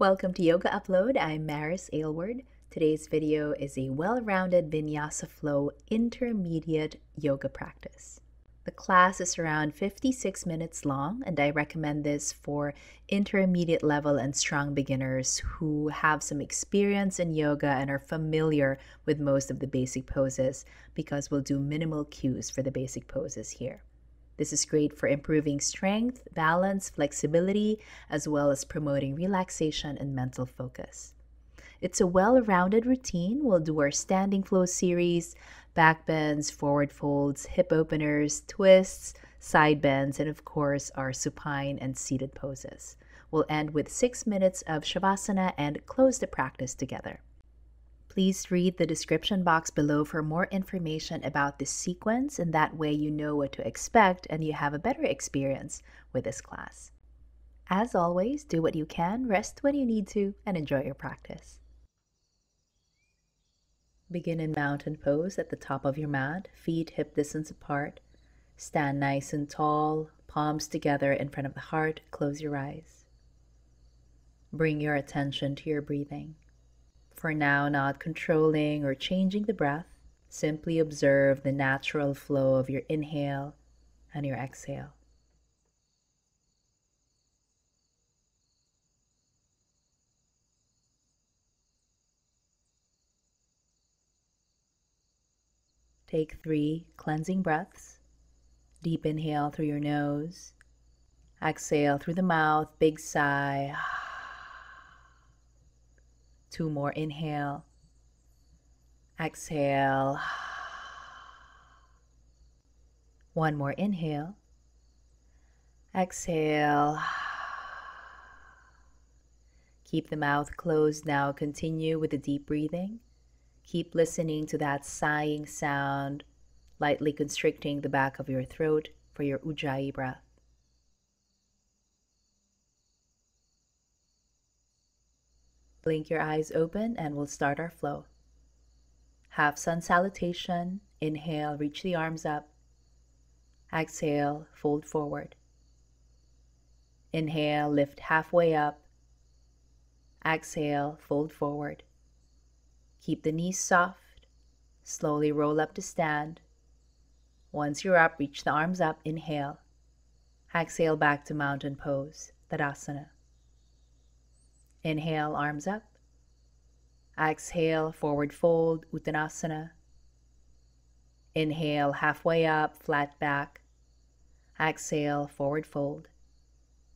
Welcome to Yoga Upload. I'm Maris Aylward. Today's video is a well-rounded Vinyasa Flow intermediate yoga practice. The class is around 56 minutes long, and I recommend this for intermediate level and strong beginners who have some experience in yoga and are familiar with most of the basic poses because we'll do minimal cues for the basic poses here. This is great for improving strength, balance, flexibility, as well as promoting relaxation and mental focus. It's a well rounded routine. We'll do our standing flow series, back bends, forward folds, hip openers, twists, side bends, and of course, our supine and seated poses. We'll end with six minutes of Shavasana and close the practice together. Please read the description box below for more information about this sequence, and that way you know what to expect and you have a better experience with this class. As always, do what you can, rest when you need to, and enjoy your practice. Begin in mountain pose at the top of your mat, feet hip distance apart. Stand nice and tall, palms together in front of the heart. Close your eyes. Bring your attention to your breathing. For now, not controlling or changing the breath, simply observe the natural flow of your inhale and your exhale. Take three cleansing breaths. Deep inhale through your nose. Exhale through the mouth, big sigh. Two more inhale. Exhale. One more inhale. Exhale. Keep the mouth closed now. Continue with the deep breathing. Keep listening to that sighing sound, lightly constricting the back of your throat for your Ujjayi breath. Blink your eyes open and we'll start our flow. Half sun salutation. Inhale, reach the arms up. Exhale, fold forward. Inhale, lift halfway up. Exhale, fold forward. Keep the knees soft. Slowly roll up to stand. Once you're up, reach the arms up. Inhale. Exhale back to mountain pose, Tadasana. Inhale, arms up. Exhale, forward fold, Uttanasana. Inhale, halfway up, flat back. Exhale, forward fold.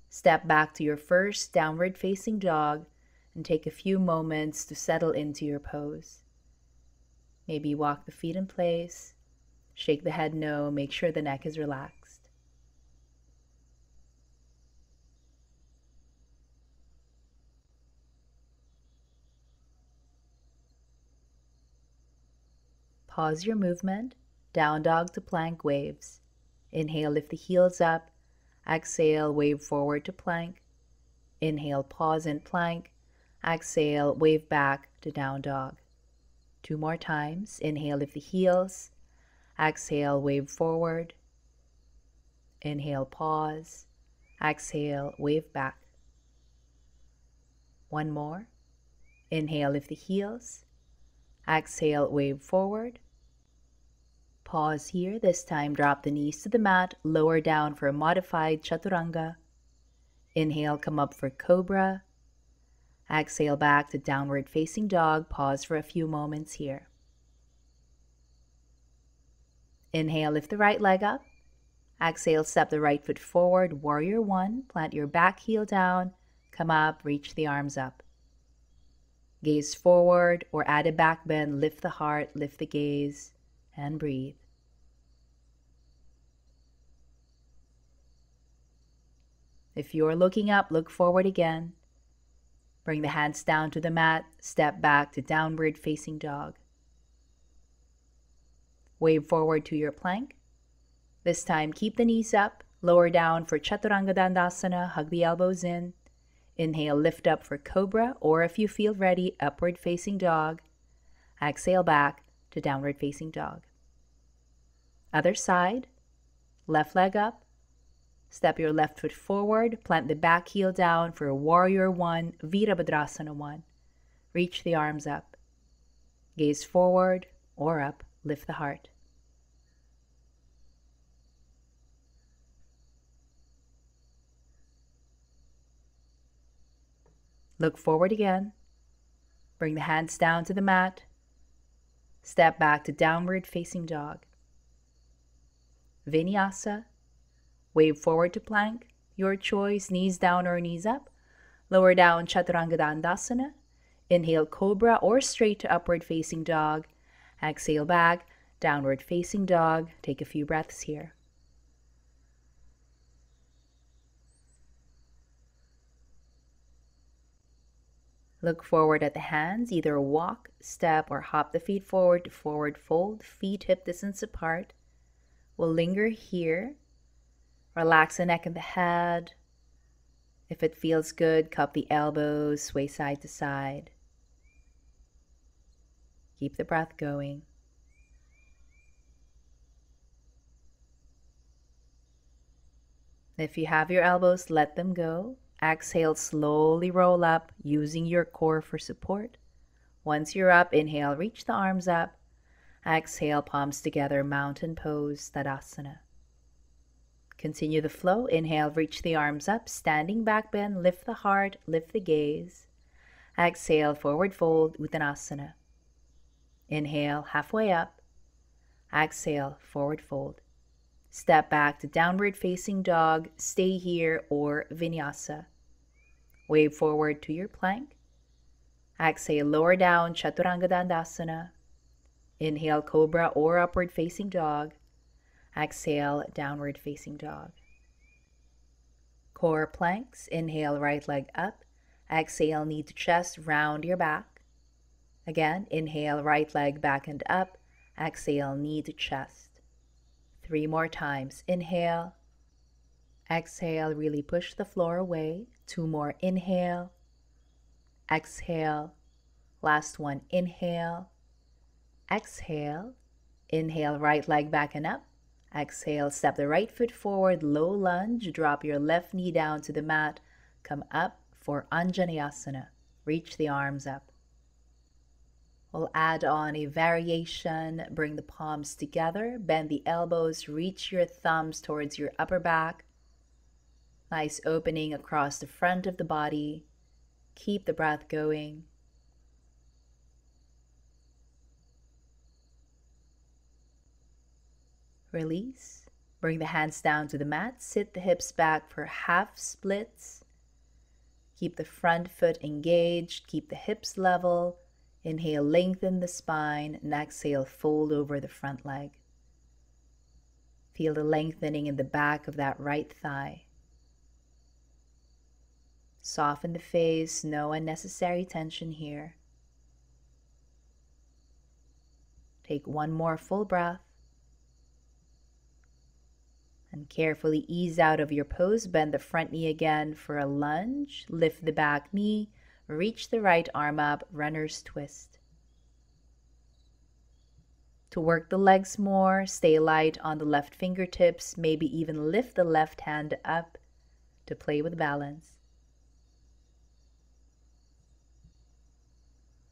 Step back to your first downward facing dog and take a few moments to settle into your pose. Maybe walk the feet in place, shake the head no, make sure the neck is relaxed. Pause your movement, down dog to plank waves. Inhale, lift the heels up. Exhale, wave forward to plank. Inhale, pause in plank. Exhale, wave back to down dog. Two more times. Inhale, lift the heels. Exhale, wave forward. Inhale, pause. Exhale, wave back. One more. Inhale, lift the heels. Exhale, wave forward. Pause here. This time, drop the knees to the mat. Lower down for a modified chaturanga. Inhale, come up for cobra. Exhale back to downward facing dog. Pause for a few moments here. Inhale, lift the right leg up. Exhale, step the right foot forward. Warrior one. Plant your back heel down. Come up, reach the arms up. Gaze forward or add a back bend. Lift the heart, lift the gaze, and breathe. If you're looking up, look forward again. Bring the hands down to the mat, step back to downward facing dog. Wave forward to your plank. This time, keep the knees up, lower down for Chaturanga Dandasana, hug the elbows in. Inhale, lift up for Cobra, or if you feel ready, upward facing dog. Exhale back to downward facing dog. Other side, left leg up, Step your left foot forward, plant the back heel down for a Warrior 1, Virabhadrasana 1. Reach the arms up. Gaze forward or up, lift the heart. Look forward again. Bring the hands down to the mat. Step back to downward facing dog. Vinyasa Wave forward to plank, your choice, knees down or knees up. Lower down Chaturanga Dandasana. Inhale Cobra or straight to upward facing dog. Exhale back, downward facing dog. Take a few breaths here. Look forward at the hands, either walk, step, or hop the feet forward to forward fold, feet hip distance apart. We'll linger here Relax the neck and the head. If it feels good, cup the elbows, sway side to side. Keep the breath going. If you have your elbows, let them go. Exhale, slowly roll up using your core for support. Once you're up, inhale, reach the arms up. Exhale, palms together, mountain pose, Tadasana. Continue the flow. Inhale, reach the arms up, standing back bend, lift the heart, lift the gaze. Exhale, forward fold, Uttanasana. Inhale, halfway up. Exhale, forward fold. Step back to downward facing dog, stay here, or vinyasa. Wave forward to your plank. Exhale, lower down, Chaturanga Dandasana. Inhale, cobra or upward facing dog. Exhale, downward facing dog. Core planks. Inhale, right leg up. Exhale, knee to chest, round your back. Again, inhale, right leg back and up. Exhale, knee to chest. Three more times. Inhale. Exhale, really push the floor away. Two more. Inhale. Exhale. Last one. Inhale. Exhale. Inhale, right leg back and up. Exhale, step the right foot forward, low lunge, drop your left knee down to the mat, come up for Anjaneyasana. Reach the arms up. We'll add on a variation, bring the palms together, bend the elbows, reach your thumbs towards your upper back. Nice opening across the front of the body. Keep the breath going. Release. Bring the hands down to the mat. Sit the hips back for half splits. Keep the front foot engaged. Keep the hips level. Inhale, lengthen the spine, and exhale, fold over the front leg. Feel the lengthening in the back of that right thigh. Soften the face, no unnecessary tension here. Take one more full breath and carefully ease out of your pose. Bend the front knee again for a lunge. Lift the back knee. Reach the right arm up. Runner's twist. To work the legs more, stay light on the left fingertips. Maybe even lift the left hand up to play with balance.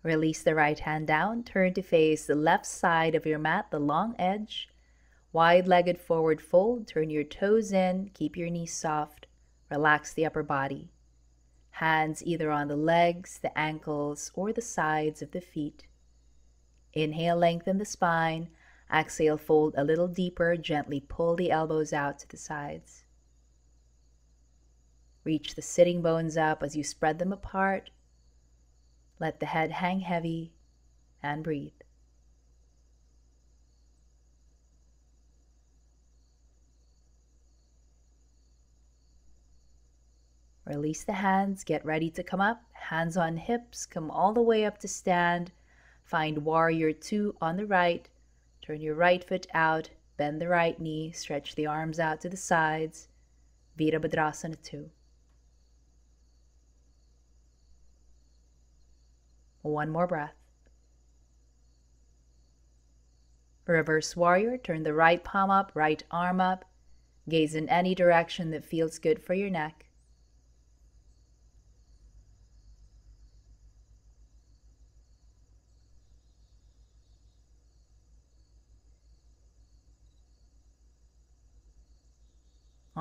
Release the right hand down. Turn to face the left side of your mat, the long edge. Wide legged forward fold, turn your toes in, keep your knees soft, relax the upper body. Hands either on the legs, the ankles, or the sides of the feet. Inhale, lengthen the spine. Exhale, fold a little deeper, gently pull the elbows out to the sides. Reach the sitting bones up as you spread them apart. Let the head hang heavy and breathe. Release the hands, get ready to come up. Hands on hips, come all the way up to stand. Find warrior two on the right. Turn your right foot out, bend the right knee, stretch the arms out to the sides. Virabhadrasana 2. One more breath. Reverse warrior, turn the right palm up, right arm up. Gaze in any direction that feels good for your neck.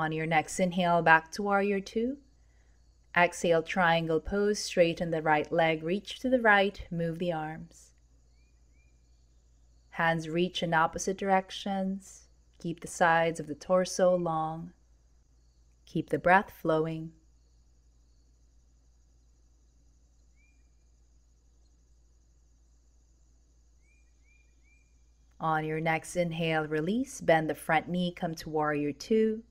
On your next inhale, back to warrior two. Exhale, triangle pose, straighten the right leg, reach to the right, move the arms. Hands reach in opposite directions. Keep the sides of the torso long. Keep the breath flowing. On your next inhale, release, bend the front knee, come to warrior two.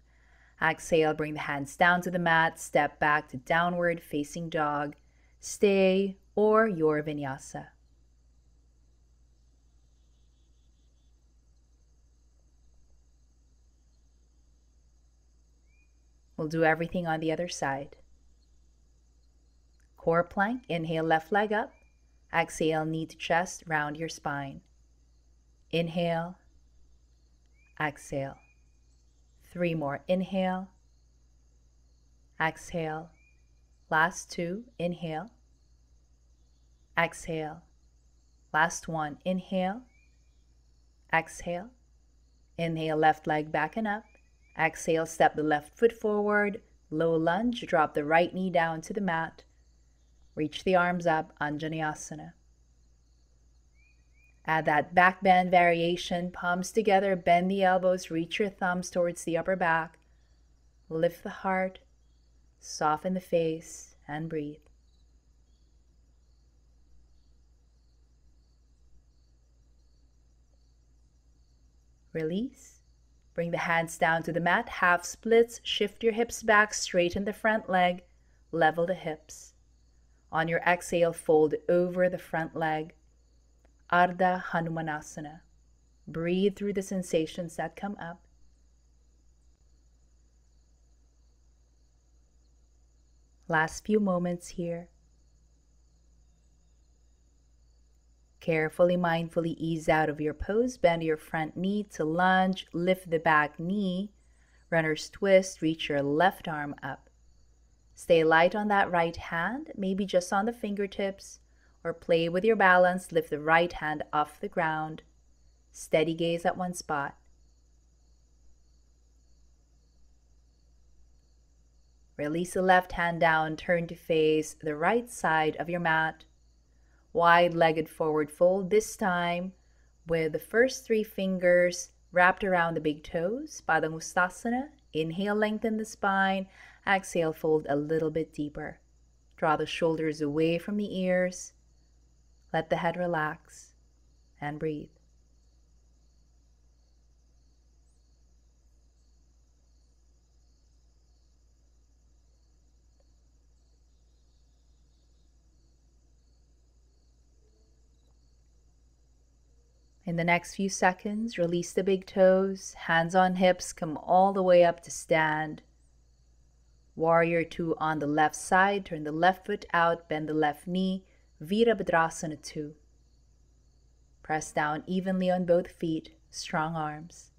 Exhale, bring the hands down to the mat, step back to downward facing dog, stay, or your vinyasa. We'll do everything on the other side. Core plank, inhale left leg up. Exhale, knee to chest, round your spine. Inhale, exhale. Three more. Inhale. Exhale. Last two. Inhale. Exhale. Last one. Inhale. Exhale. Inhale, left leg back and up. Exhale, step the left foot forward. Low lunge, drop the right knee down to the mat. Reach the arms up, Anjaneyasana. Add that back bend variation, palms together, bend the elbows, reach your thumbs towards the upper back. Lift the heart, soften the face, and breathe. Release. Bring the hands down to the mat, half splits, shift your hips back, straighten the front leg, level the hips. On your exhale, fold over the front leg. Ardha Hanumanasana. Breathe through the sensations that come up. Last few moments here. Carefully, mindfully ease out of your pose. Bend your front knee to lunge. Lift the back knee. Runner's twist. Reach your left arm up. Stay light on that right hand, maybe just on the fingertips or play with your balance, lift the right hand off the ground. Steady gaze at one spot. Release the left hand down, turn to face the right side of your mat. Wide legged forward fold, this time with the first three fingers wrapped around the big toes. Padangusthasana. Inhale, lengthen the spine. Exhale, fold a little bit deeper. Draw the shoulders away from the ears. Let the head relax and breathe. In the next few seconds, release the big toes, hands on hips, come all the way up to stand. Warrior two on the left side, turn the left foot out, bend the left knee, Virabhadrasana 2. Press down evenly on both feet, strong arms.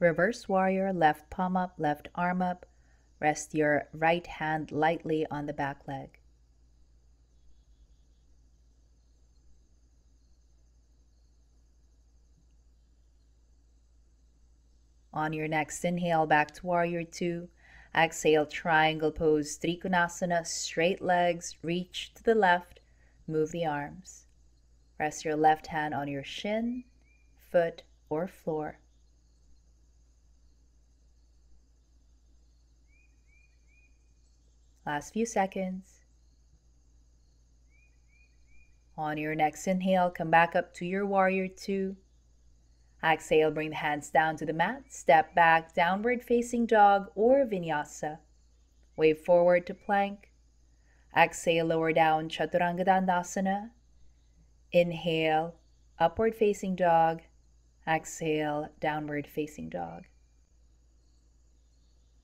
Reverse warrior, left palm up, left arm up. Rest your right hand lightly on the back leg. On your next inhale, back to warrior two. Exhale, triangle pose, Trikonasana, straight legs, reach to the left, move the arms. Rest your left hand on your shin, foot, or floor. Last few seconds. On your next inhale, come back up to your warrior two. Exhale, bring the hands down to the mat. Step back, downward facing dog or vinyasa. Wave forward to plank. Exhale, lower down, chaturanga dandasana. Inhale, upward facing dog. Exhale, downward facing dog.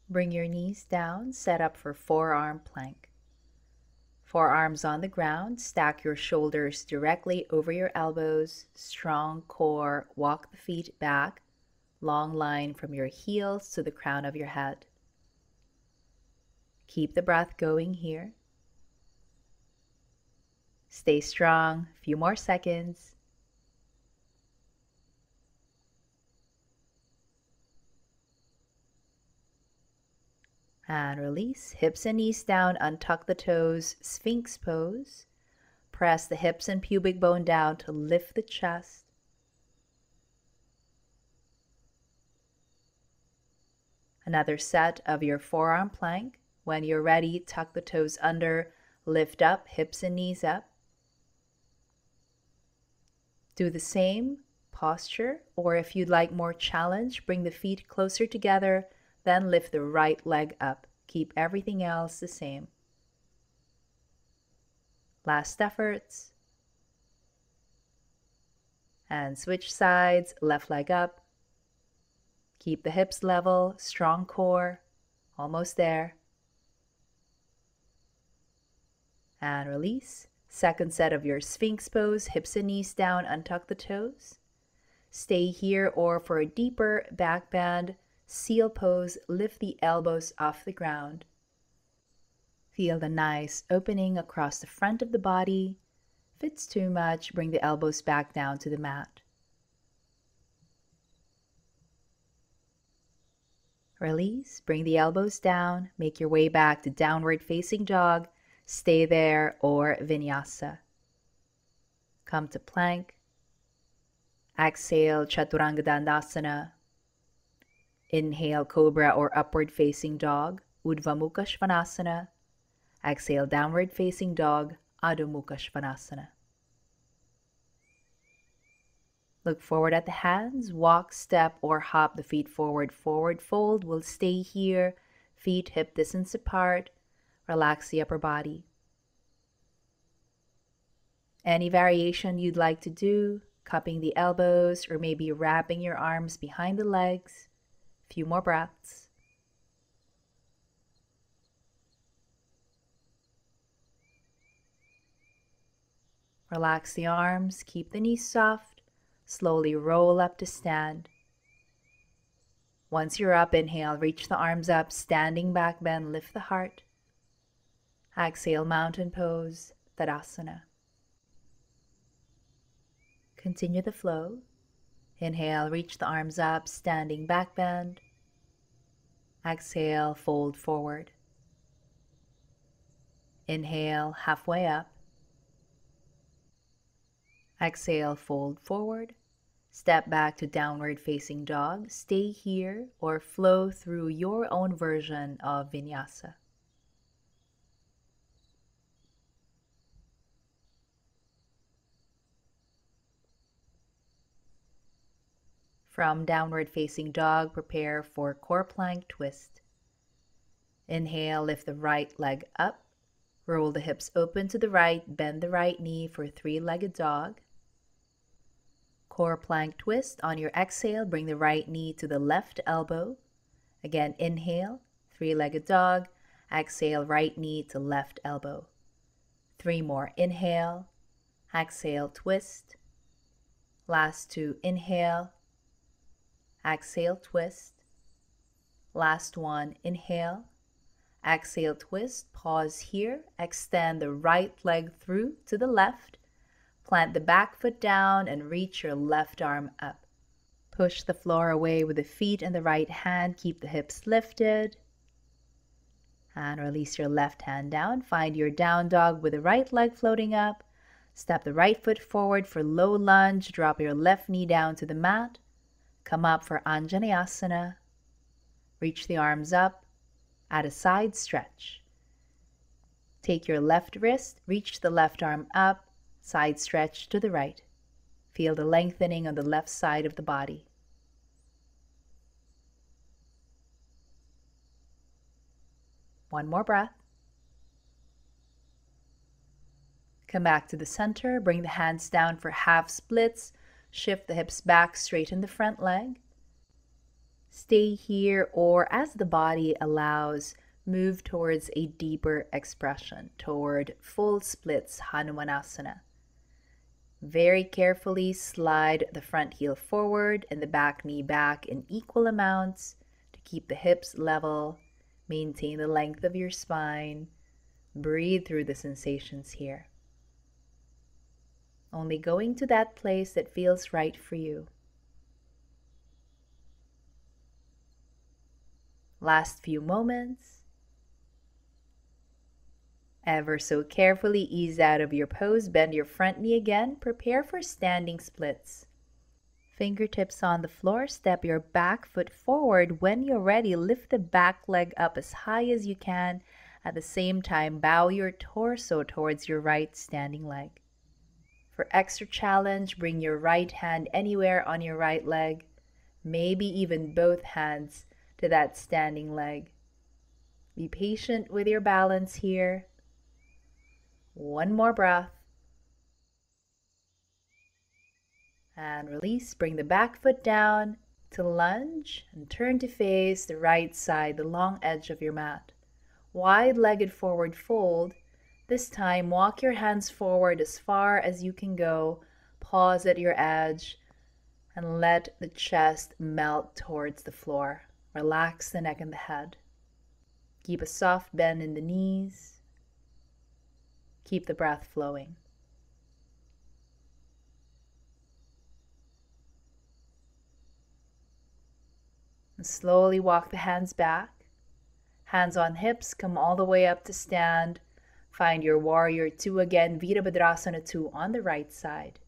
Bring your knees down, set up for forearm plank. Forearms on the ground, stack your shoulders directly over your elbows, strong core, walk the feet back, long line from your heels to the crown of your head. Keep the breath going here. Stay strong, few more seconds. And release. Hips and knees down. Untuck the toes. Sphinx pose. Press the hips and pubic bone down to lift the chest. Another set of your forearm plank. When you're ready, tuck the toes under, lift up, hips and knees up. Do the same posture, or if you'd like more challenge, bring the feet closer together then lift the right leg up. Keep everything else the same. Last efforts. And switch sides, left leg up. Keep the hips level, strong core, almost there. And release. Second set of your Sphinx pose, hips and knees down, untuck the toes. Stay here or for a deeper back bend, seal pose, lift the elbows off the ground. Feel the nice opening across the front of the body. If it's too much, bring the elbows back down to the mat. Release, bring the elbows down, make your way back to downward facing dog, stay there, or vinyasa. Come to plank. Exhale, Chaturanga Dandasana, Inhale, Cobra or Upward Facing Dog, Urdhva Mukha Svanasana. Exhale, Downward Facing Dog, Adho Mukha Svanasana. Look forward at the hands, walk, step, or hop the feet forward. Forward fold will stay here, feet hip distance apart. Relax the upper body. Any variation you'd like to do, cupping the elbows or maybe wrapping your arms behind the legs few more breaths. Relax the arms, keep the knees soft, slowly roll up to stand. Once you're up, inhale, reach the arms up, standing back bend, lift the heart. Exhale, mountain pose, Tadasana. Continue the flow. Inhale, reach the arms up, standing back bend. Exhale, fold forward. Inhale, halfway up. Exhale, fold forward. Step back to downward facing dog. Stay here or flow through your own version of vinyasa. From downward facing dog, prepare for core plank twist. Inhale, lift the right leg up. Roll the hips open to the right, bend the right knee for three legged dog. Core plank twist. On your exhale, bring the right knee to the left elbow. Again, inhale, three legged dog. Exhale, right knee to left elbow. Three more. Inhale, exhale, twist. Last two. Inhale, Exhale, twist. Last one, inhale. Exhale, twist. Pause here. Extend the right leg through to the left. Plant the back foot down and reach your left arm up. Push the floor away with the feet and the right hand. Keep the hips lifted. And release your left hand down. Find your down dog with the right leg floating up. Step the right foot forward for low lunge. Drop your left knee down to the mat. Come up for Anjaneyasana. Reach the arms up. Add a side stretch. Take your left wrist, reach the left arm up, side stretch to the right. Feel the lengthening on the left side of the body. One more breath. Come back to the center, bring the hands down for half splits Shift the hips back, straighten the front leg. Stay here or as the body allows, move towards a deeper expression, toward full splits Hanumanasana. Very carefully slide the front heel forward and the back knee back in equal amounts to keep the hips level, maintain the length of your spine. Breathe through the sensations here. Only going to that place that feels right for you. Last few moments. Ever so carefully ease out of your pose, bend your front knee again, prepare for standing splits. Fingertips on the floor, step your back foot forward. When you're ready, lift the back leg up as high as you can. At the same time, bow your torso towards your right standing leg. For extra challenge, bring your right hand anywhere on your right leg, maybe even both hands to that standing leg. Be patient with your balance here. One more breath. And release. Bring the back foot down to lunge and turn to face the right side, the long edge of your mat. Wide legged forward fold. This time, walk your hands forward as far as you can go. Pause at your edge and let the chest melt towards the floor. Relax the neck and the head. Keep a soft bend in the knees. Keep the breath flowing. And slowly walk the hands back. Hands on hips, come all the way up to stand. Find your warrior two again, Virabhadrasana two on the right side.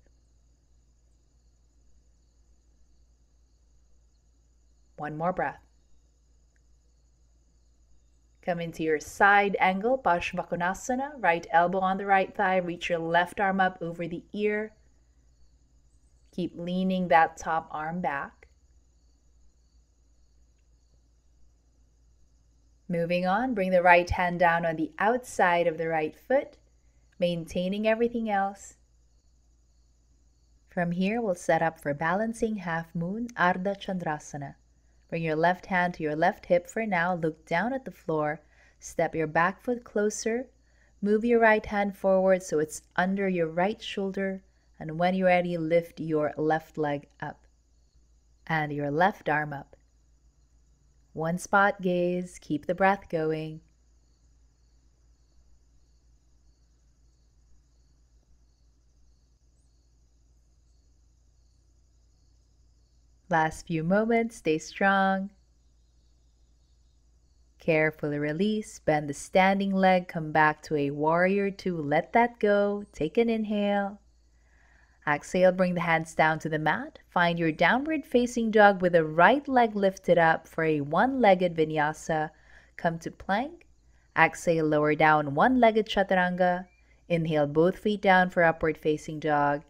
One more breath. Come into your side angle, Parsvakonasana, right elbow on the right thigh, reach your left arm up over the ear. Keep leaning that top arm back. Moving on, bring the right hand down on the outside of the right foot, maintaining everything else. From here, we'll set up for balancing half moon Ardha Chandrasana. Bring your left hand to your left hip for now. Look down at the floor. Step your back foot closer. Move your right hand forward so it's under your right shoulder. And when you're ready, lift your left leg up and your left arm up. One spot gaze, keep the breath going. Last few moments, stay strong. Carefully release, bend the standing leg, come back to a warrior two. Let that go. Take an inhale. Exhale, bring the hands down to the mat. Find your downward facing dog with the right leg lifted up for a one legged vinyasa. Come to plank. Exhale, lower down one legged chaturanga. Inhale, both feet down for upward facing dog.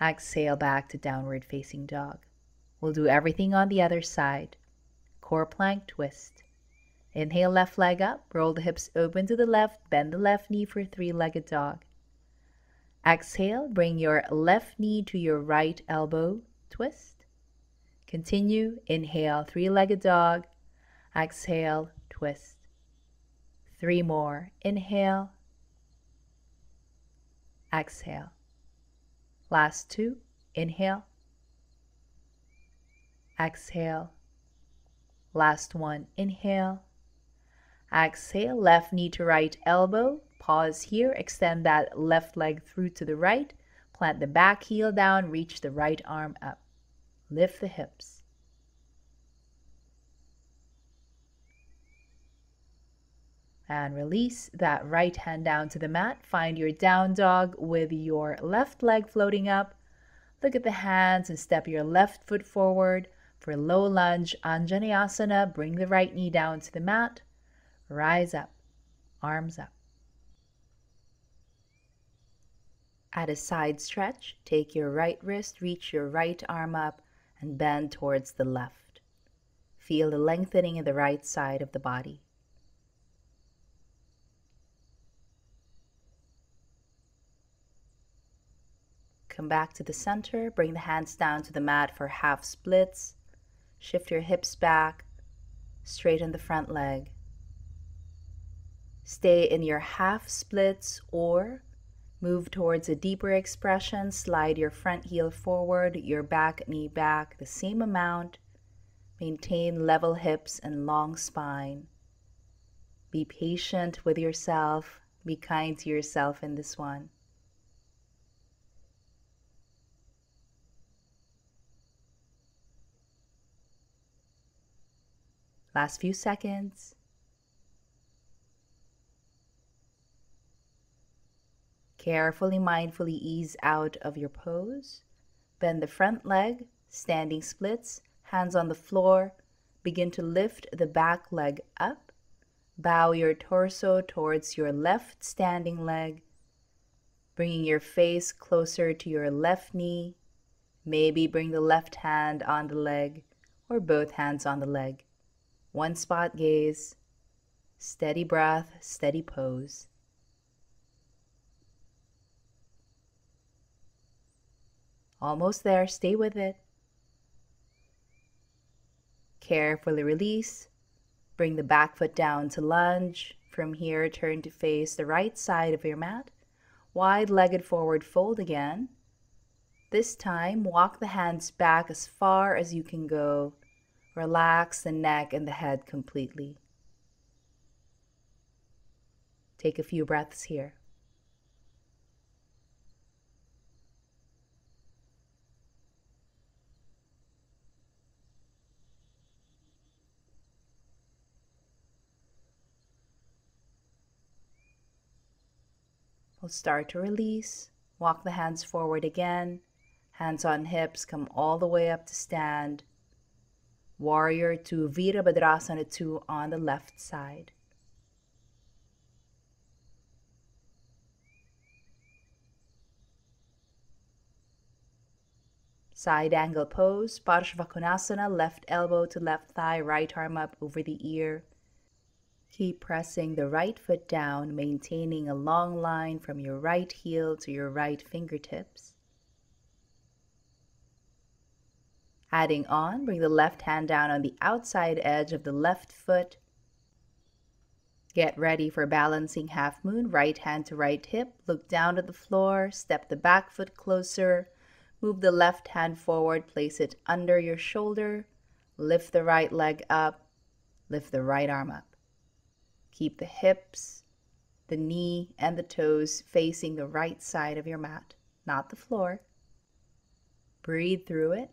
Exhale, back to downward facing dog. We'll do everything on the other side. Core plank twist. Inhale, left leg up. Roll the hips open to the left. Bend the left knee for three-legged dog. Exhale, bring your left knee to your right elbow. Twist. Continue. Inhale, three-legged dog. Exhale, twist. Three more. Inhale. Exhale. Last two. Inhale. Exhale. Last one. Inhale. Exhale. Left knee to right elbow. Pause here. Extend that left leg through to the right. Plant the back heel down. Reach the right arm up. Lift the hips. And release that right hand down to the mat. Find your down dog with your left leg floating up. Look at the hands and step your left foot forward. For low lunge, Anjaneyasana, bring the right knee down to the mat. Rise up, arms up. At a side stretch, take your right wrist, reach your right arm up, and bend towards the left. Feel the lengthening in the right side of the body. Come back to the center, bring the hands down to the mat for half splits. Shift your hips back, straighten the front leg. Stay in your half splits or move towards a deeper expression. Slide your front heel forward, your back knee back the same amount. Maintain level hips and long spine. Be patient with yourself. Be kind to yourself in this one. Last few seconds. Carefully, mindfully ease out of your pose. Bend the front leg, standing splits, hands on the floor. Begin to lift the back leg up. Bow your torso towards your left standing leg, bringing your face closer to your left knee. Maybe bring the left hand on the leg or both hands on the leg. One spot gaze, steady breath, steady pose. Almost there, stay with it. Carefully release. Bring the back foot down to lunge. From here, turn to face the right side of your mat. Wide legged forward fold again. This time, walk the hands back as far as you can go Relax the neck and the head completely. Take a few breaths here. Start two release. Walk the hands forward again. Hands on hips, come all the way up to stand. Warrior to Virabhadrasana 2 on the left side. Side angle pose, Parshvakonasana, left elbow to left thigh, right arm up over the ear. Keep pressing the right foot down, maintaining a long line from your right heel to your right fingertips. Adding on, bring the left hand down on the outside edge of the left foot. Get ready for balancing half moon, right hand to right hip. Look down at the floor, step the back foot closer. Move the left hand forward, place it under your shoulder. Lift the right leg up, lift the right arm up. Keep the hips, the knee, and the toes facing the right side of your mat, not the floor. Breathe through it.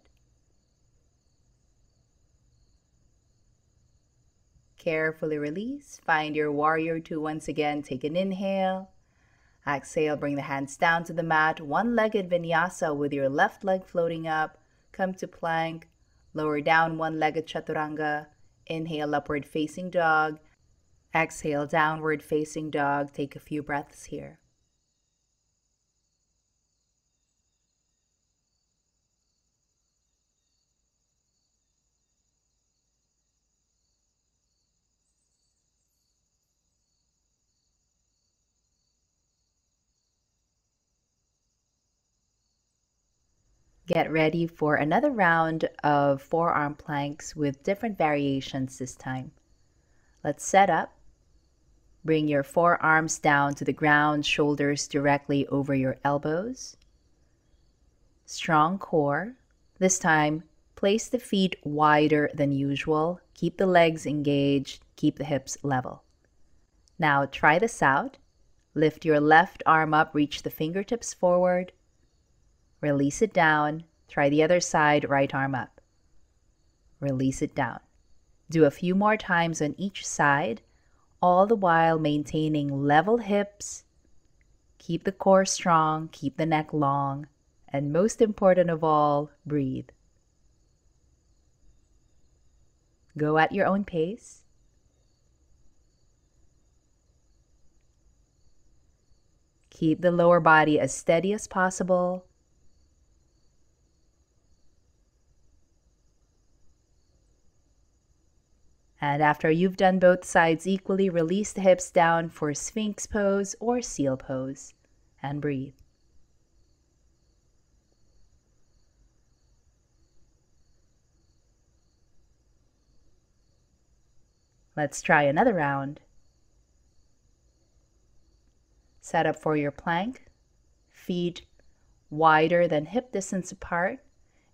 Carefully release. Find your warrior two once again. Take an inhale. Exhale, bring the hands down to the mat. One legged vinyasa with your left leg floating up. Come to plank. Lower down one legged chaturanga. Inhale, upward facing dog. Exhale, downward facing dog. Take a few breaths here. Get ready for another round of forearm planks with different variations this time. Let's set up. Bring your forearms down to the ground, shoulders directly over your elbows. Strong core. This time, place the feet wider than usual. Keep the legs engaged, keep the hips level. Now try this out. Lift your left arm up, reach the fingertips forward. Release it down. Try the other side, right arm up. Release it down. Do a few more times on each side, all the while maintaining level hips. Keep the core strong, keep the neck long, and most important of all, breathe. Go at your own pace. Keep the lower body as steady as possible And after you've done both sides equally, release the hips down for Sphinx pose or seal pose and breathe. Let's try another round. Set up for your plank. Feet wider than hip distance apart.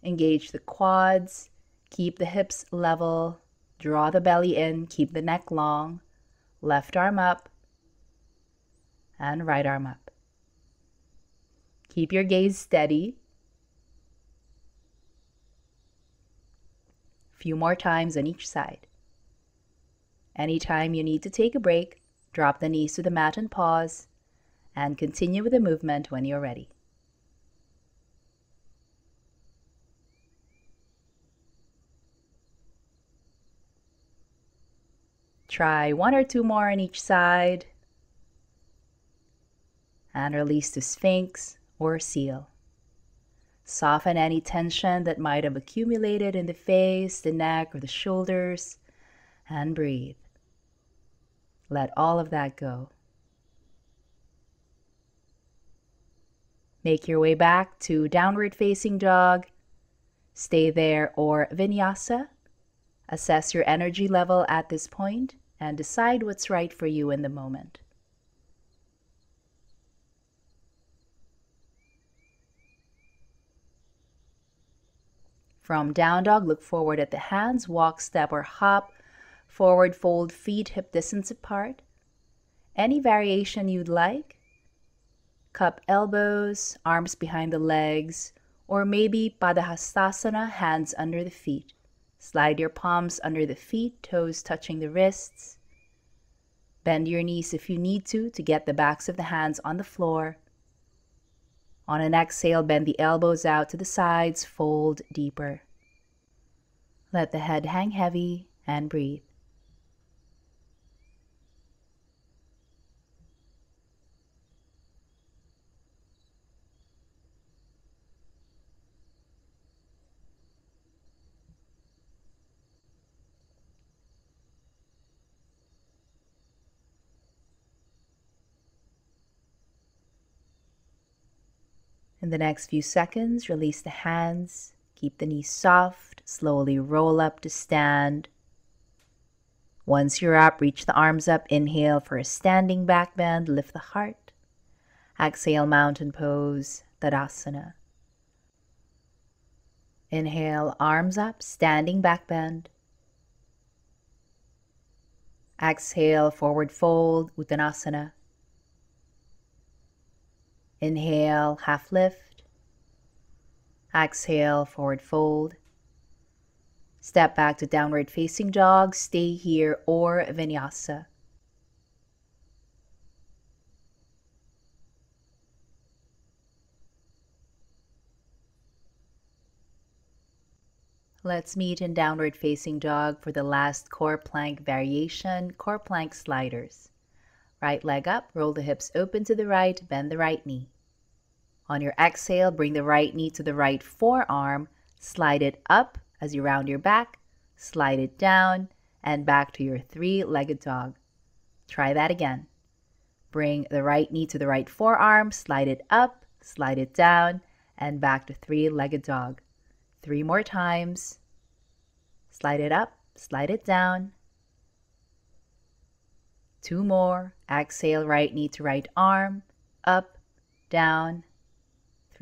Engage the quads. Keep the hips level. Draw the belly in. Keep the neck long. Left arm up and right arm up. Keep your gaze steady. Few more times on each side. Anytime you need to take a break, drop the knees to the mat and pause, and continue with the movement when you're ready. Try one or two more on each side and release to Sphinx or Seal. Soften any tension that might have accumulated in the face, the neck, or the shoulders, and breathe. Let all of that go. Make your way back to downward facing dog. Stay there or vinyasa. Assess your energy level at this point and decide what's right for you in the moment. From down dog, look forward at the hands, walk, step, or hop, forward fold feet hip distance apart. Any variation you'd like. Cup elbows, arms behind the legs, or maybe Padahastasana, hands under the feet. Slide your palms under the feet, toes touching the wrists. Bend your knees if you need to to get the backs of the hands on the floor. On an exhale, bend the elbows out to the sides, fold deeper. Let the head hang heavy and breathe. In the next few seconds, release the hands. Keep the knees soft. Slowly roll up to stand. Once you're up, reach the arms up. Inhale for a standing back bend. Lift the heart. Exhale, mountain pose, Tadasana. Inhale, arms up, standing back bend. Exhale, forward fold, Uttanasana. Inhale, half lift. Exhale, forward fold. Step back to downward facing dog. Stay here or vinyasa. Let's meet in downward facing dog for the last core plank variation, core plank sliders. Right leg up, roll the hips open to the right, bend the right knee. On your exhale, bring the right knee to the right forearm, slide it up as you round your back, slide it down, and back to your three legged dog. Try that again. Bring the right knee to the right forearm, slide it up, slide it down, and back to three legged dog. Three more times. Slide it up, slide it down. Two more. Exhale, right knee to right arm, up, down,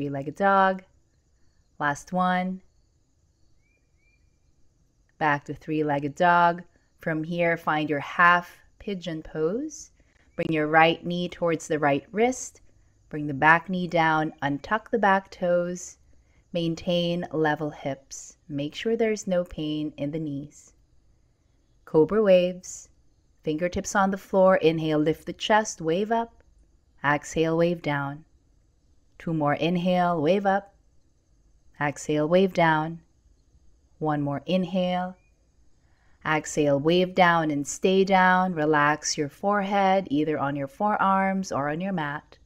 three-legged dog. Last one. Back to three-legged dog. From here, find your half pigeon pose. Bring your right knee towards the right wrist. Bring the back knee down, untuck the back toes. Maintain level hips. Make sure there's no pain in the knees. Cobra waves. Fingertips on the floor. Inhale, lift the chest, wave up. Exhale, wave down. Two more inhale, wave up. Exhale, wave down. One more inhale. Exhale, wave down and stay down. Relax your forehead either on your forearms or on your mat.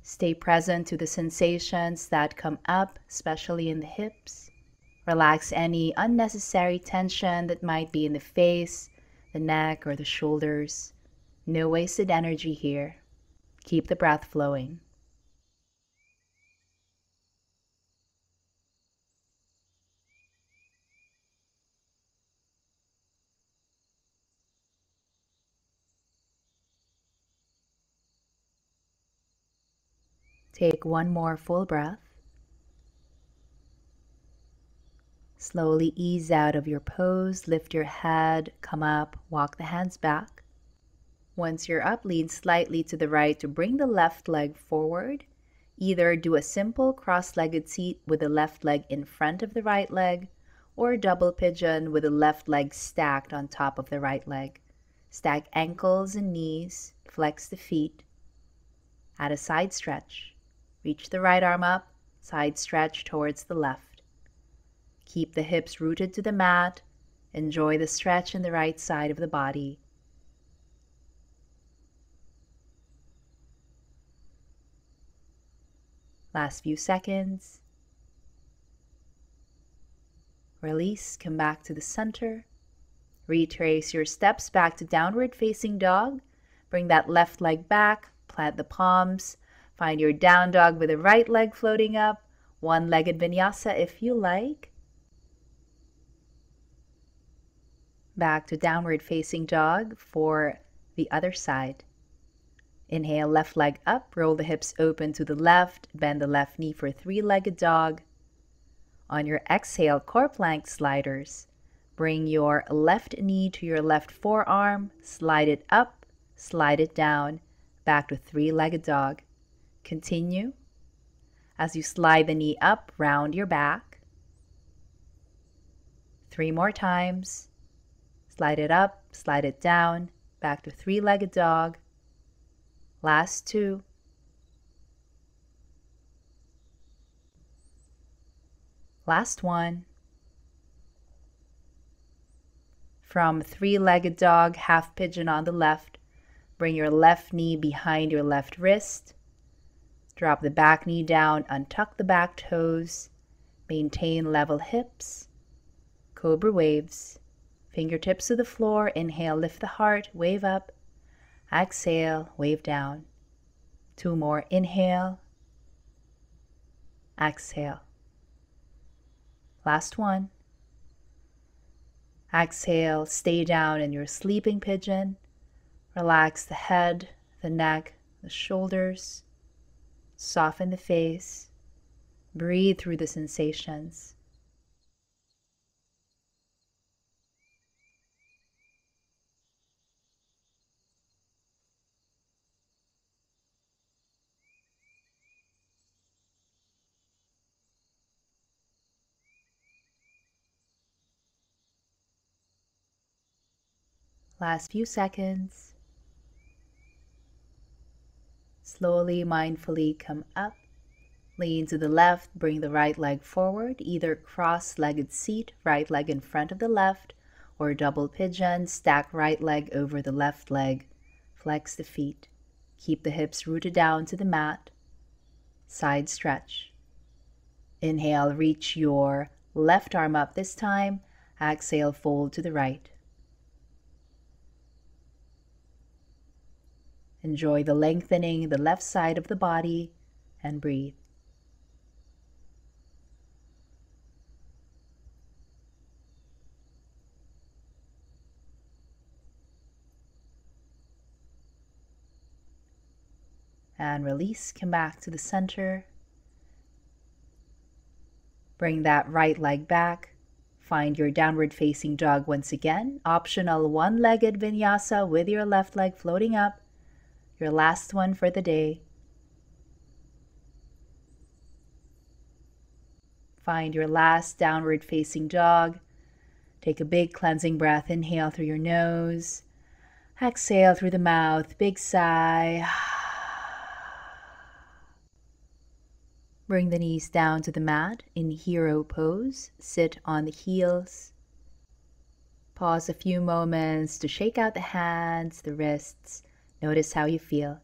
Stay present to the sensations that come up, especially in the hips. Relax any unnecessary tension that might be in the face, the neck, or the shoulders. No wasted energy here. Keep the breath flowing. Take one more full breath. Slowly ease out of your pose, lift your head, come up, walk the hands back. Once you're up, lean slightly to the right to bring the left leg forward. Either do a simple cross legged seat with the left leg in front of the right leg, or double pigeon with the left leg stacked on top of the right leg. Stack ankles and knees, flex the feet. Add a side stretch. Reach the right arm up, side stretch towards the left. Keep the hips rooted to the mat. Enjoy the stretch in the right side of the body. Last few seconds. Release, come back to the center. Retrace your steps back to downward facing dog. Bring that left leg back, plant the palms. Find your down dog with the right leg floating up. One legged vinyasa if you like. back to downward facing dog for the other side. Inhale, left leg up, roll the hips open to the left, bend the left knee for three legged dog. On your exhale, core plank sliders. Bring your left knee to your left forearm, slide it up, slide it down, back to three legged dog. Continue. As you slide the knee up, round your back. Three more times. Slide it up, slide it down, back to three legged dog. Last two. Last one. From three legged dog, half pigeon on the left, bring your left knee behind your left wrist. Drop the back knee down, untuck the back toes, maintain level hips. Cobra waves. Fingertips to the floor. Inhale, lift the heart, wave up. Exhale, wave down. Two more. Inhale. Exhale. Last one. Exhale, stay down in your sleeping pigeon. Relax the head, the neck, the shoulders. Soften the face. Breathe through the sensations. Last few seconds. Slowly, mindfully come up. Lean to the left, bring the right leg forward, either cross legged seat, right leg in front of the left, or double pigeon, stack right leg over the left leg. Flex the feet. Keep the hips rooted down to the mat. Side stretch. Inhale, reach your left arm up this time. Exhale, fold to the right. Enjoy the lengthening the left side of the body and breathe. And release, come back to the center. Bring that right leg back. Find your downward facing dog once again. Optional one legged vinyasa with your left leg floating up your last one for the day. Find your last downward facing dog. Take a big cleansing breath. Inhale through your nose. Exhale through the mouth. Big sigh. Bring the knees down to the mat in hero pose. Sit on the heels. Pause a few moments to shake out the hands, the wrists, Notice how you feel.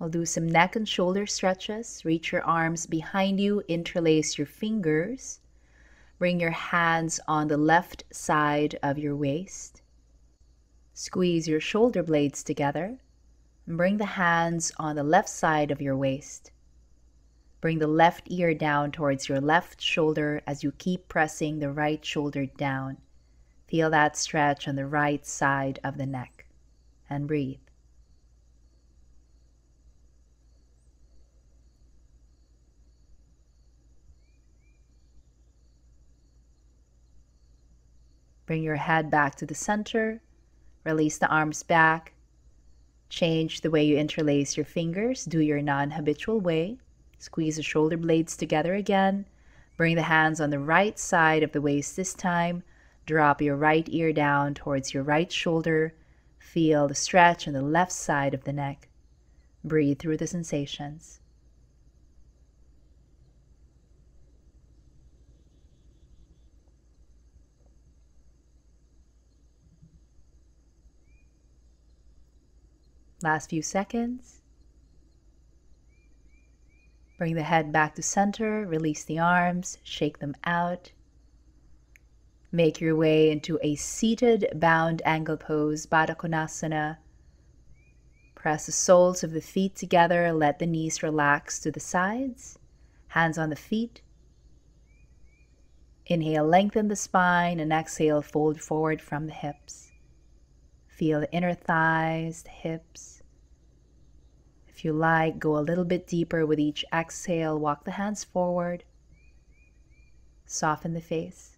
We'll do some neck and shoulder stretches. Reach your arms behind you, interlace your fingers. Bring your hands on the left side of your waist. Squeeze your shoulder blades together. And Bring the hands on the left side of your waist. Bring the left ear down towards your left shoulder as you keep pressing the right shoulder down. Feel that stretch on the right side of the neck and breathe. Bring your head back to the center, release the arms back, change the way you interlace your fingers, do your non habitual way, squeeze the shoulder blades together again, bring the hands on the right side of the waist this time. Drop your right ear down towards your right shoulder. Feel the stretch on the left side of the neck. Breathe through the sensations. Last few seconds. Bring the head back to center, release the arms, shake them out. Make your way into a seated bound angle pose, Baddha Konasana. Press the soles of the feet together, let the knees relax to the sides, hands on the feet. Inhale, lengthen the spine, and exhale, fold forward from the hips. Feel the inner thighs, the hips. If you like, go a little bit deeper with each exhale. Walk the hands forward. Soften the face.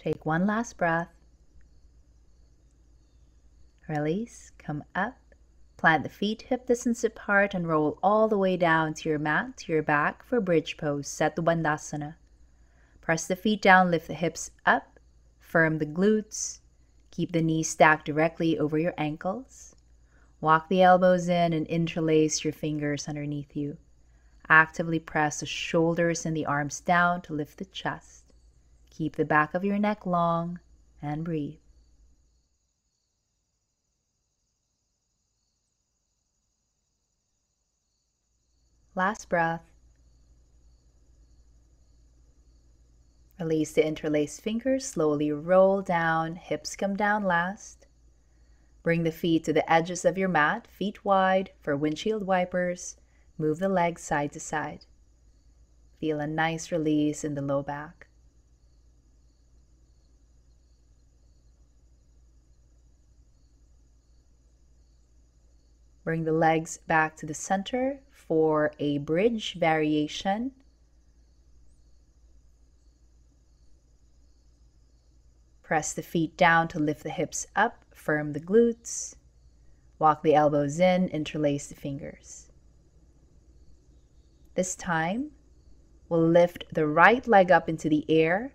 Take one last breath. Release, come up, plant the feet hip distance apart and roll all the way down to your mat, to your back for bridge pose, Setu Bandhasana. Press the feet down, lift the hips up, firm the glutes, keep the knees stacked directly over your ankles. Walk the elbows in and interlace your fingers underneath you. Actively press the shoulders and the arms down to lift the chest. Keep the back of your neck long and breathe. Last breath. Release the interlaced fingers, slowly roll down, hips come down last. Bring the feet to the edges of your mat, feet wide for windshield wipers. Move the legs side to side. Feel a nice release in the low back. Bring the legs back to the center for a bridge variation. Press the feet down to lift the hips up, firm the glutes. Walk the elbows in, interlace the fingers. This time, we'll lift the right leg up into the air.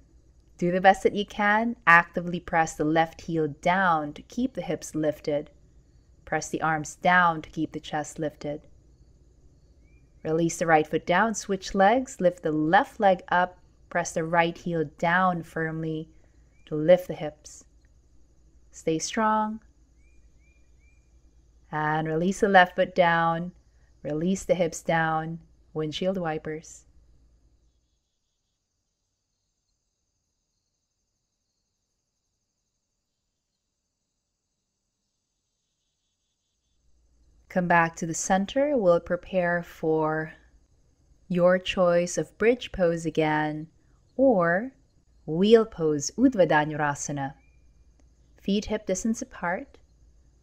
Do the best that you can. Actively press the left heel down to keep the hips lifted. Press the arms down to keep the chest lifted. Release the right foot down, switch legs, lift the left leg up, press the right heel down firmly to lift the hips. Stay strong. And release the left foot down, release the hips down, windshield wipers. Come back to the center. We'll prepare for your choice of bridge pose again or wheel pose, Urdhva Dhanurasana. Feet hip distance apart.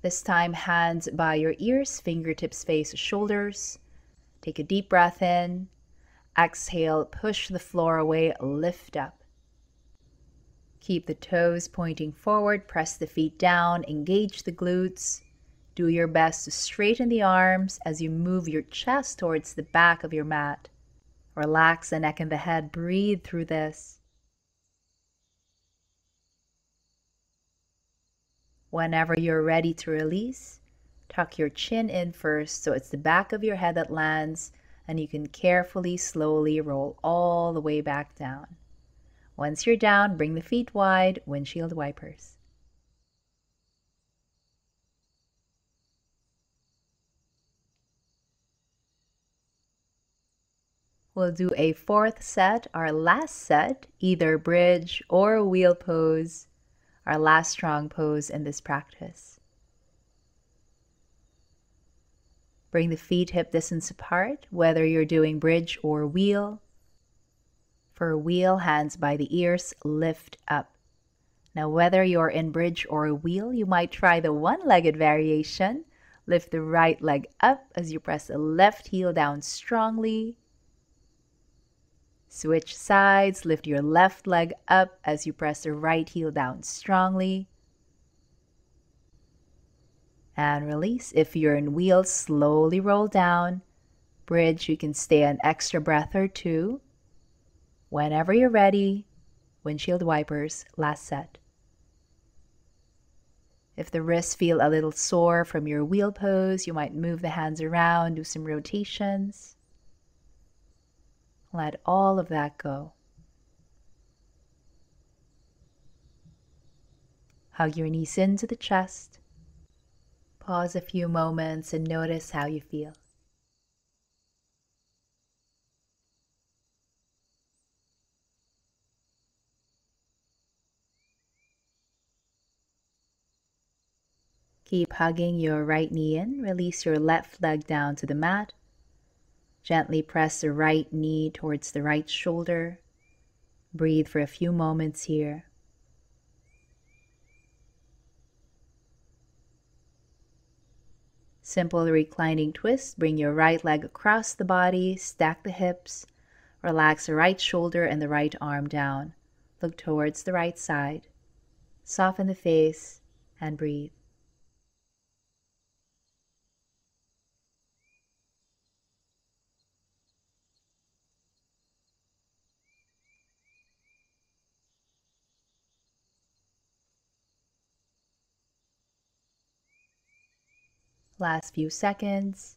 This time, hands by your ears, fingertips face shoulders. Take a deep breath in. Exhale, push the floor away, lift up. Keep the toes pointing forward, press the feet down, engage the glutes. Do your best to straighten the arms as you move your chest towards the back of your mat. Relax the neck and the head. Breathe through this. Whenever you're ready to release, tuck your chin in first so it's the back of your head that lands and you can carefully, slowly roll all the way back down. Once you're down, bring the feet wide, windshield wipers. We'll do a fourth set, our last set, either bridge or wheel pose, our last strong pose in this practice. Bring the feet hip distance apart, whether you're doing bridge or wheel. For wheel, hands by the ears, lift up. Now, whether you're in bridge or wheel, you might try the one legged variation. Lift the right leg up as you press the left heel down strongly. Switch sides, lift your left leg up as you press the right heel down strongly. And release. If you're in wheel, slowly roll down. Bridge, you can stay an extra breath or two. Whenever you're ready, windshield wipers, last set. If the wrists feel a little sore from your wheel pose, you might move the hands around, do some rotations. Let all of that go. Hug your knees into the chest. Pause a few moments and notice how you feel. Keep hugging your right knee in. Release your left leg down to the mat. Gently press the right knee towards the right shoulder. Breathe for a few moments here. Simple reclining twist. Bring your right leg across the body, stack the hips, relax the right shoulder and the right arm down. Look towards the right side. Soften the face and breathe. Last few seconds.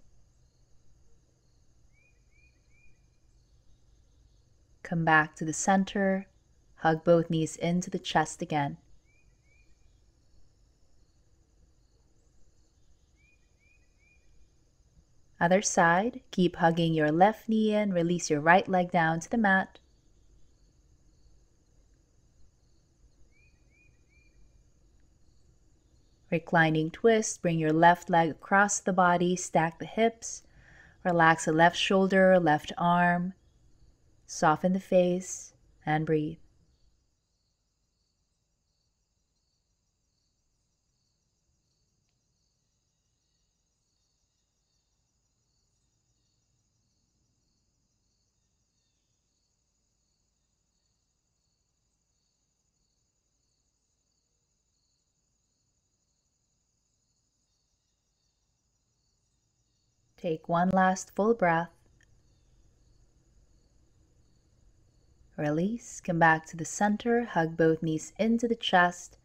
Come back to the center. Hug both knees into the chest again. Other side, keep hugging your left knee in, release your right leg down to the mat. Reclining twist, bring your left leg across the body, stack the hips, relax the left shoulder, left arm, soften the face, and breathe. Take one last full breath. Release, come back to the center, hug both knees into the chest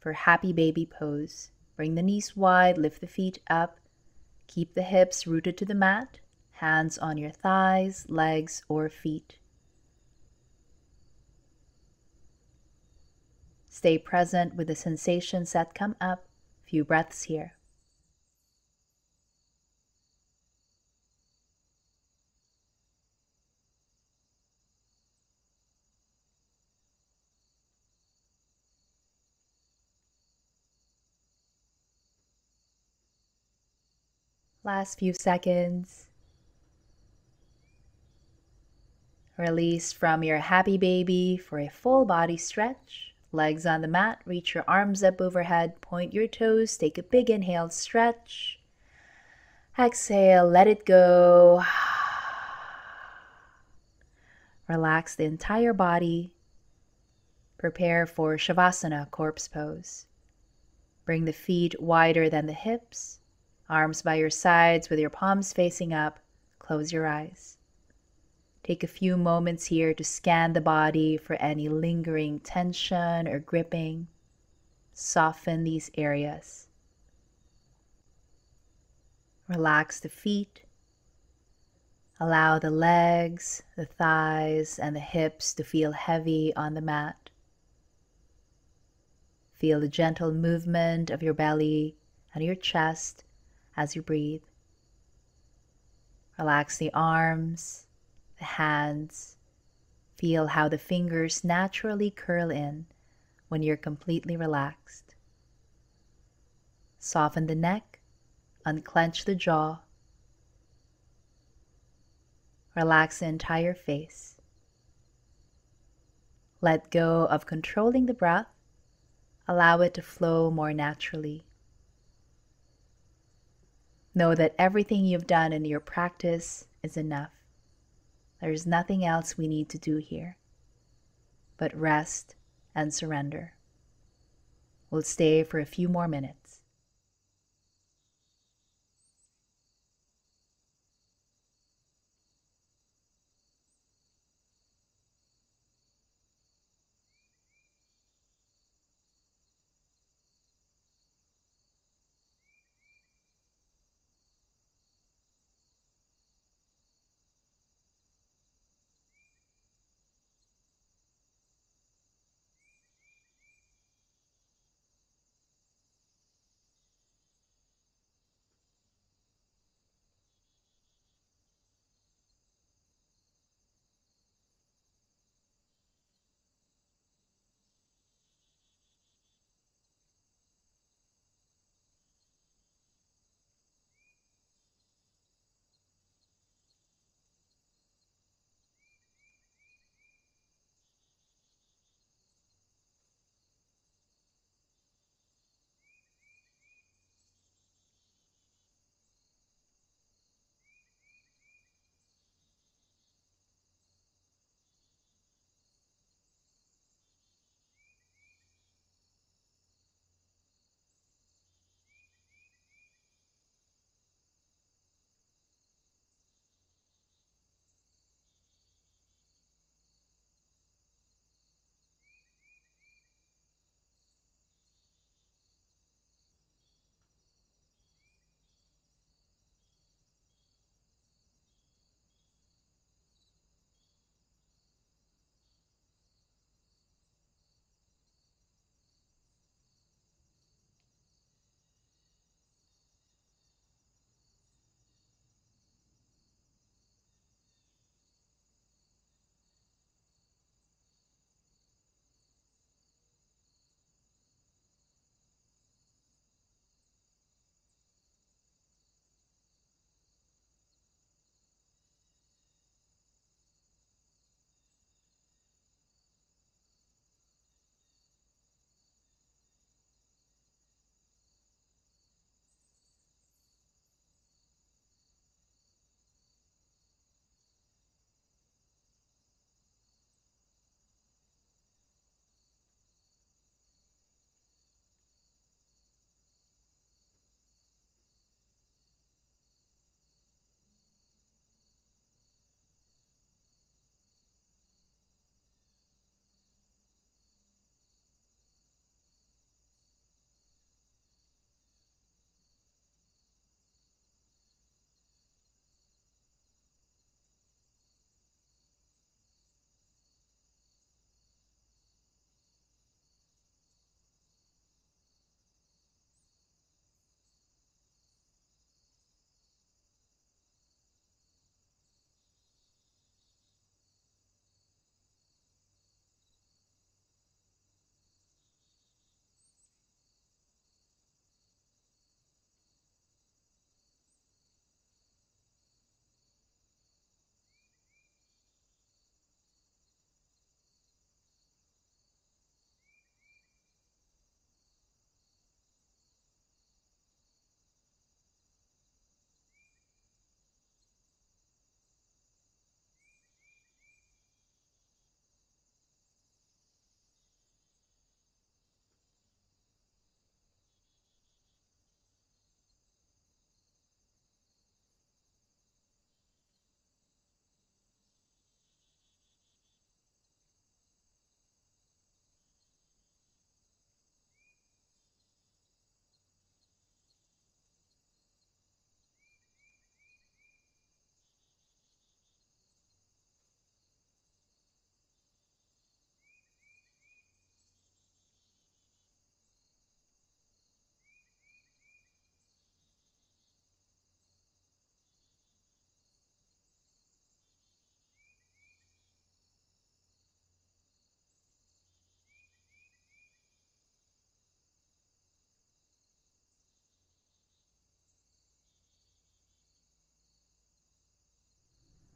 for happy baby pose. Bring the knees wide, lift the feet up, keep the hips rooted to the mat, hands on your thighs, legs, or feet. Stay present with the sensations that come up. Few breaths here. Last few seconds. Release from your happy baby for a full body stretch. Legs on the mat, reach your arms up overhead, point your toes, take a big inhale, stretch. Exhale, let it go. Relax the entire body. Prepare for Shavasana, corpse pose. Bring the feet wider than the hips. Arms by your sides with your palms facing up. Close your eyes. Take a few moments here to scan the body for any lingering tension or gripping. Soften these areas. Relax the feet. Allow the legs, the thighs, and the hips to feel heavy on the mat. Feel the gentle movement of your belly and your chest as you breathe. Relax the arms, the hands. Feel how the fingers naturally curl in when you're completely relaxed. Soften the neck, unclench the jaw. Relax the entire face. Let go of controlling the breath. Allow it to flow more naturally. Know that everything you've done in your practice is enough. There is nothing else we need to do here but rest and surrender. We'll stay for a few more minutes.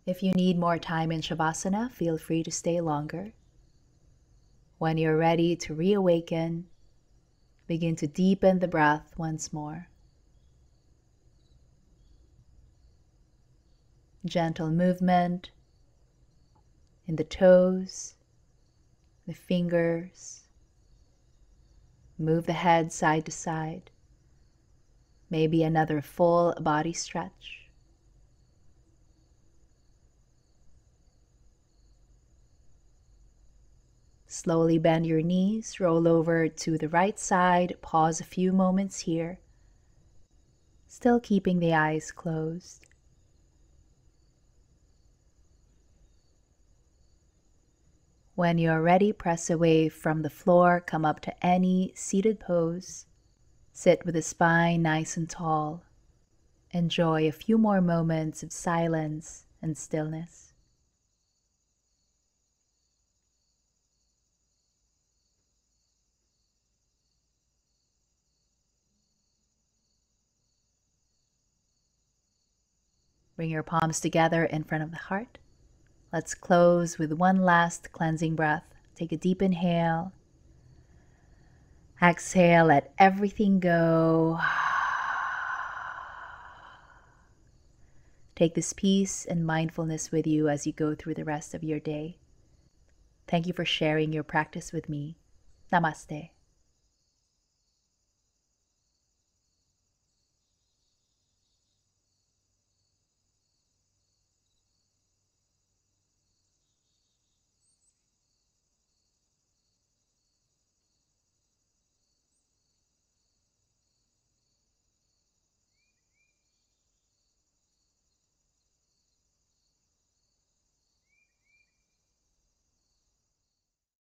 If you need more time in Shavasana, feel free to stay longer. When you're ready to reawaken, begin to deepen the breath once more. Gentle movement in the toes, the fingers. Move the head side to side. Maybe another full body stretch. Slowly bend your knees, roll over to the right side, pause a few moments here, still keeping the eyes closed. When you are ready, press away from the floor, come up to any seated pose. Sit with the spine nice and tall. Enjoy a few more moments of silence and stillness. Bring your palms together in front of the heart. Let's close with one last cleansing breath. Take a deep inhale. Exhale, let everything go. Take this peace and mindfulness with you as you go through the rest of your day. Thank you for sharing your practice with me. Namaste.